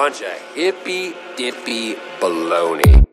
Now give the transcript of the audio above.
Bunch of hippy dippy baloney.